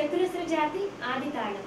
చతురస్ర జాతి ఆది తాళం.